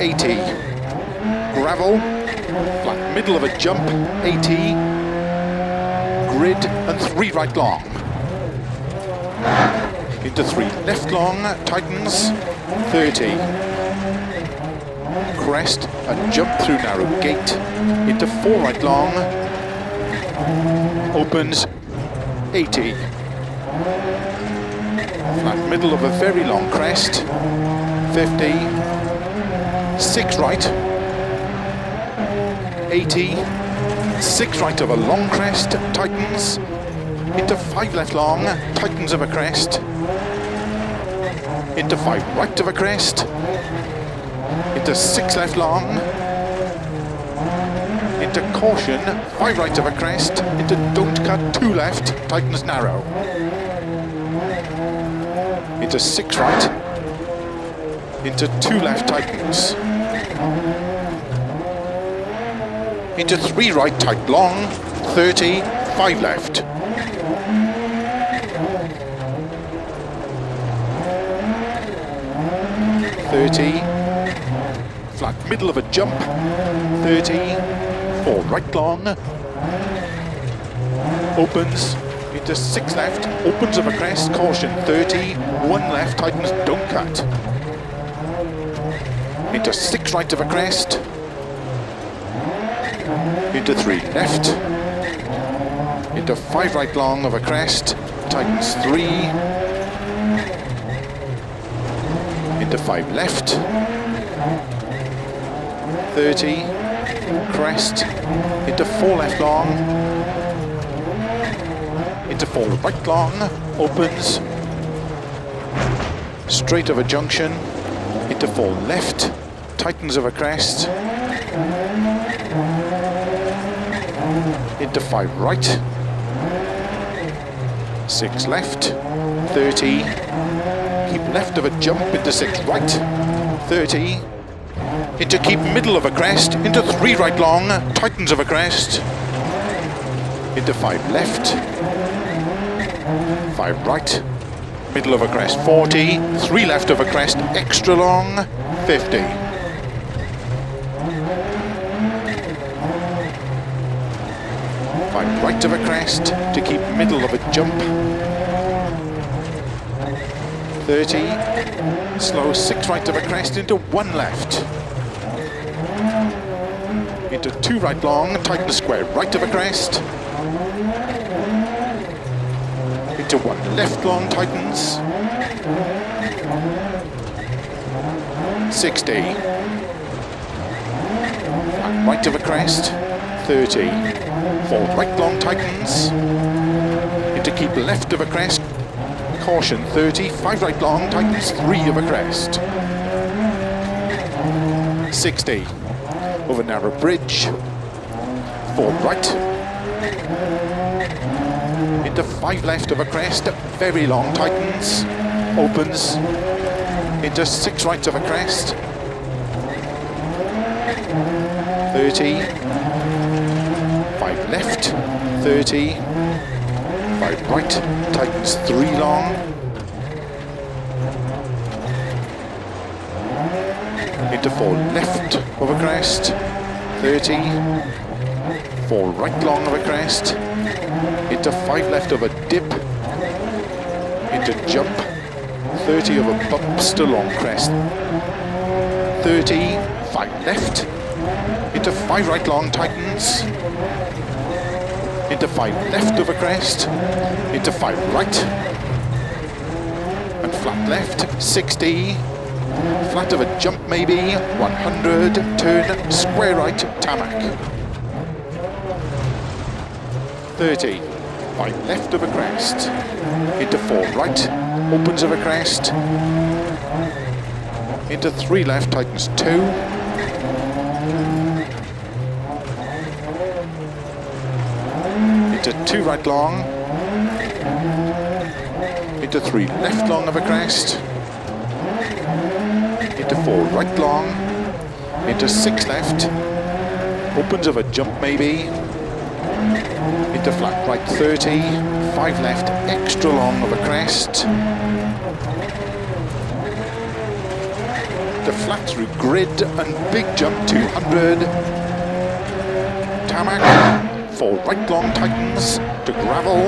80. Gravel, flat middle of a jump, 80. Grid and three right long. Into three left long, tightens, 30. Crest and jump through narrow gate, into four right long, opens, 80. Flat middle of a very long crest, 50, six right, 80, six right of a long crest, tightens, into five left long, tightens of a crest, into five right of a crest, into six left long, into caution, five right of a crest, into don't cut, two left, tightens narrow, into six right, into two left tightens, into three right tight long, 30, five left. Thirty, flat middle of a jump, 30, four right long, opens, into six left, opens of a crest, caution, 30, one left, tightens, don't cut. Into six right of a crest, into three left, into five right long of a crest, tightens three, into five left, 30, crest, into four left long, into four right long, opens, straight of a junction, into four left, tightens of a crest, into five right, six left, 30, keep left of a jump into six right, 30, into keep middle of a crest, into three right long, tightens of a crest, into five left, five right, middle of a crest, 40, three left of a crest, extra long, 50. Five right of a crest to keep middle of a jump, 30, slow six right of a crest into one left, into two right long, tighten square right of a crest, into one left long, tightens, 60, Flat right of a crest, 30, four right long, tightens, into keep left of a crest, caution 30, 5 right long, tightens 3 of a crest. 60, over narrow bridge, 4 right, into 5 left of a crest, very long, tightens, opens, into 6 right of a crest, 30, 5 left, 30, five right, tightens three long. Into four left of a crest, 30. Four right long of a crest. Into five left of a dip. Into jump, 30 of a bump, still long crest. 30, five left. Into five right long, tightens into five left of a crest, into five right, and flat left, 60, flat of a jump maybe, 100, turn, square right, tarmac. 30, five left of a crest, into four right, opens of a crest, into three left, tightens two, into two right long, into three left long of a crest, into four right long, into six left, opens of a jump maybe, into flat right 30, five left, extra long of a crest, the flat through grid and big jump 200. Tarmac, four right long tightens to gravel.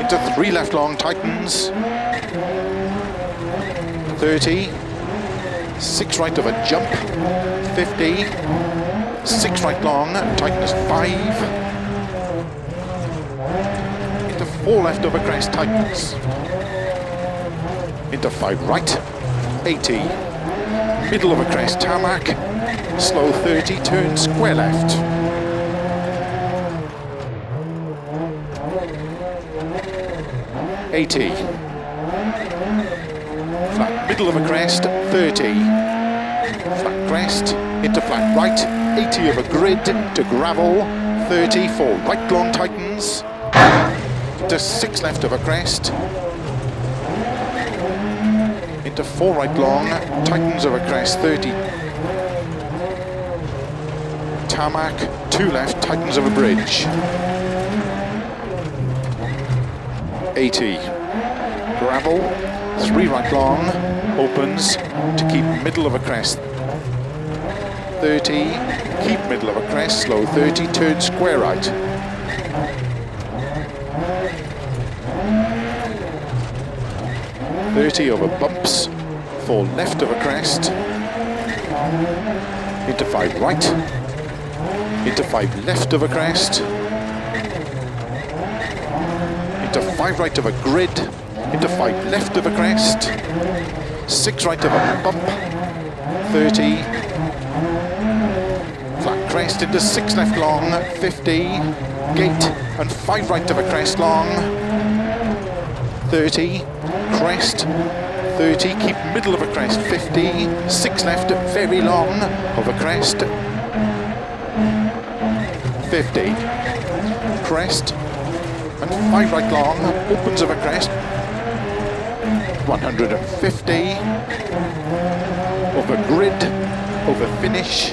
Into three left long tightens. 30. Six right of a jump. 50. Six right long, tightens five. Into four left of a crest, tightens. Into five right, 80. Middle of a crest, tarmac. Slow 30, turn square left. Eighty. Flat middle of a crest, 30. Flat crest, into flat right, 80 of a grid to gravel, 30 four right long tightens, to six left of a crest, into four right long, tightens of a crest, 30. Tarmac, two left, tightens of a bridge. 80. Gravel, three right long, opens to keep middle of a crest. 30, keep middle of a crest, slow 30, turn square right. Thirty over bumps, four left of a crest, into five right, into five left of a crest, into five right of a grid, into five left of a crest, six right of a bump, 30, flat crest into six left long, 50, gate and five right of a crest long, 30, crest, 30, keep middle of a crest, 50, six left, very long of a crest, 50, crest, and five right long, opens of a crest, 150, over grid, over finish,